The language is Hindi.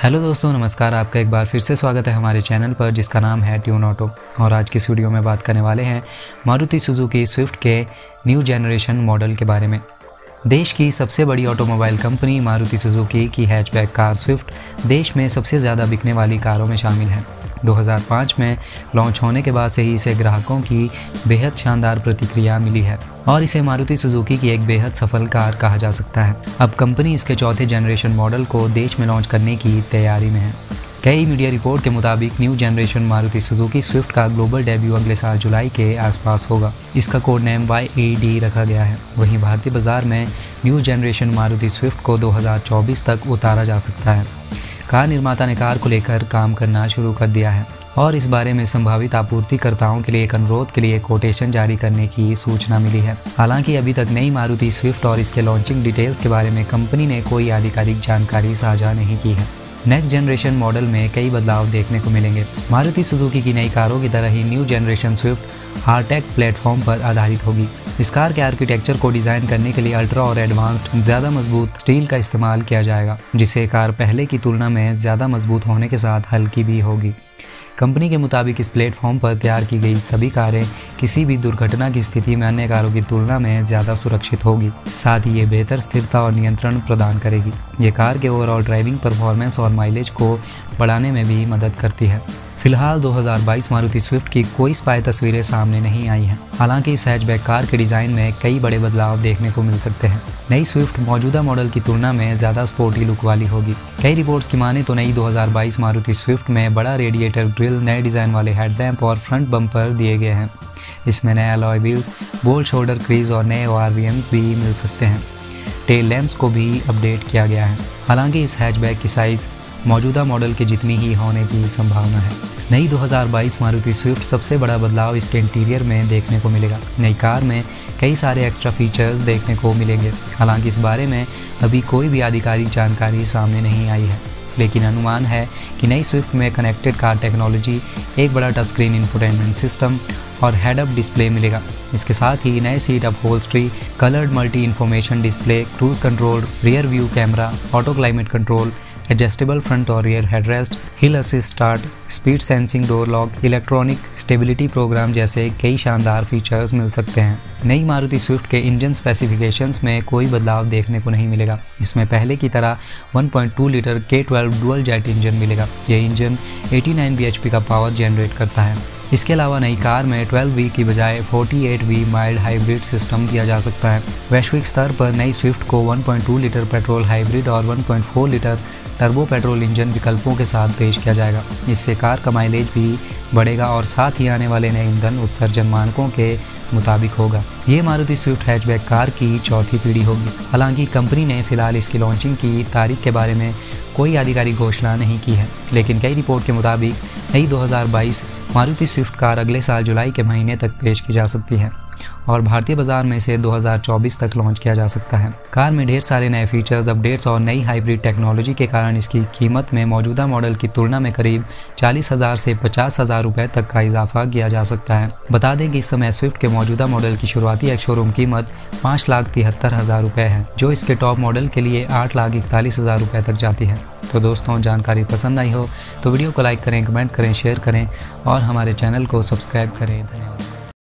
हेलो दोस्तों, नमस्कार, आपका एक बार फिर से स्वागत है हमारे चैनल पर, जिसका नाम है ट्यून ऑटो। और आज की इस वीडियो में बात करने वाले हैं मारुति सुजुकी स्विफ्ट के न्यू जनरेशन मॉडल के बारे में। देश की सबसे बड़ी ऑटोमोबाइल कंपनी मारुति सुजुकी की हैचबैक कार स्विफ्ट देश में सबसे ज़्यादा बिकने वाली कारों में शामिल है। 2005 में लॉन्च होने के बाद से ही इसे ग्राहकों की बेहद शानदार प्रतिक्रिया मिली है और इसे मारुति सुजुकी की एक बेहद सफल कार कहा जा सकता है। अब कंपनी इसके चौथे जनरेशन मॉडल को देश में लॉन्च करने की तैयारी में है। कई मीडिया रिपोर्ट के मुताबिक new generation Maruti Suzuki Swift का ग्लोबल डेब्यू अगले साल जुलाई के आसपास होगा। इसका कोड नेम वाई डी रखा गया है। वहीं भारतीय बाज़ार में न्यू जनरेशन मारुति स्विफ्ट को 2024 तक उतारा जा सकता है। कार निर्माता ने कार को लेकर काम करना शुरू कर दिया है और इस बारे में संभावित आपूर्तिकर्ताओं के लिए एक अनुरोध के लिए कोटेशन जारी करने की सूचना मिली है। हालाँकि अभी तक नई मारुति स्विफ्ट और इसके लॉन्चिंग डिटेल्स के बारे में कंपनी ने कोई आधिकारिक जानकारी साझा नहीं की है। नेक्स्ट जनरेशन मॉडल में कई बदलाव देखने को मिलेंगे। मारुति सुजुकी की नई कारों की तरह ही new generation Swift Heartect platform पर आधारित होगी। इस कार के आर्किटेक्चर को डिज़ाइन करने के लिए अल्ट्रा और एडवांस्ड ज़्यादा मज़बूत स्टील का इस्तेमाल किया जाएगा, जिससे कार पहले की तुलना में ज़्यादा मज़बूत होने के साथ हल्की भी होगी। कंपनी के मुताबिक इस प्लेटफॉर्म पर तैयार की गई सभी कारें किसी भी दुर्घटना की स्थिति में अन्य कारों की तुलना में ज़्यादा सुरक्षित होगी। साथ ही ये बेहतर स्थिरता और नियंत्रण प्रदान करेगी। ये कार के ओवरऑल ड्राइविंग परफॉर्मेंस और माइलेज को बढ़ाने में भी मदद करती है। फ़िलहाल 2022 मारुति स्विफ्ट की कोई स्पाई तस्वीरें सामने नहीं आई हैं। हालाँकि इस हैचबैक कार के डिज़ाइन में कई बड़े बदलाव देखने को मिल सकते हैं। नई स्विफ्ट मौजूदा मॉडल की तुलना में ज़्यादा स्पोर्टी लुक वाली होगी। कई रिपोर्ट्स की माने तो नई 2022 मारुति स्विफ्ट में बड़ा रेडिएटर ग्रिल नए डिज़ाइन वाले हेडलैम्प और फ्रंट बम्पर दिए गए हैं। इसमें नया alloy wheels bold shoulder crease और नए ओ भी मिल सकते हैं। टेल लैम्प्स को भी अपडेट किया गया है। हालाँकि इस हैचबैक की साइज़ मौजूदा मॉडल के जितनी ही होने की संभावना है। नई 2022 मारुति स्विफ्ट सबसे बड़ा बदलाव इसके इंटीरियर में देखने को मिलेगा। नई कार में कई सारे एक्स्ट्रा फीचर्स देखने को मिलेंगे। हालाँकि इस बारे में अभी कोई भी आधिकारिक जानकारी सामने नहीं आई है। लेकिन अनुमान है कि नई स्विफ्ट में कनेक्टेड कार टेक्नोलॉजी एक बड़ा टच स्क्रीन इंफोटेनमेंट सिस्टम और हेड अप डिस्प्ले मिलेगा। इसके साथ ही नए seat upholstery coloured multi information display cruise control rear view camera auto climate control adjustable front और rear headrest hill assist start speed sensing door lock electronic stability program जैसे कई शानदार फीचर्स मिल सकते हैं। नई मारुति स्विफ्ट के इंजन स्पेसिफिकेशंस में कोई बदलाव देखने को नहीं मिलेगा। इसमें पहले की तरह 1.2 लीटर के ट्वेल्व डुअल जेट इंजन मिलेगा। यह इंजन 89 bhp का पावर जनरेट करता है। इसके अलावा नई कार में 12 वी की बजाय 48 वी माइल्ड हाइब्रिड सिस्टम दिया जा सकता है। वैश्विक स्तर पर नई स्विफ्ट को 1.2 लीटर पेट्रोल हाइब्रिड और 1.4 लीटर टर्बो पेट्रोल इंजन विकल्पों के साथ पेश किया जाएगा। इससे कार का माइलेज भी बढ़ेगा और साथ ही आने वाले नए ईंधन उत्सर्जन मानकों के मुताबिक होगा। ये मारुति स्विफ्ट हैचबैक कार की चौथी पीढ़ी होगी। हालाँकि कंपनी ने फ़िलहाल इसकी लॉन्चिंग की तारीख के बारे में कोई आधिकारिक घोषणा नहीं की है, लेकिन कई रिपोर्ट के मुताबिक नई 2022 मारुति स्विफ्ट कार अगले साल जुलाई के महीने तक पेश की जा सकती है। और भारतीय बाज़ार में इसे 2024 तक लॉन्च किया जा सकता है। कार में ढेर सारे नए फीचर्स अपडेट्स और नई हाइब्रिड टेक्नोलॉजी के कारण इसकी कीमत में मौजूदा मॉडल की तुलना में करीब चालीस हज़ार से पचास हज़ार रुपए तक का इजाफा किया जा सकता है। बता दें कि इस समय स्विफ्ट के मौजूदा मॉडल की शुरुआती एक शोरूम कीमत पाँच लाख तिहत्तर हज़ार रुपए है, जो इसके टॉप मॉडल के लिए आठ लाख इकतालीस हज़ार रुपए तक जाती है। तो दोस्तों, जानकारी पसंद आई हो तो वीडियो को लाइक करें कमेंट करें शेयर करें और हमारे चैनल को सब्सक्राइब करें। धन्यवाद।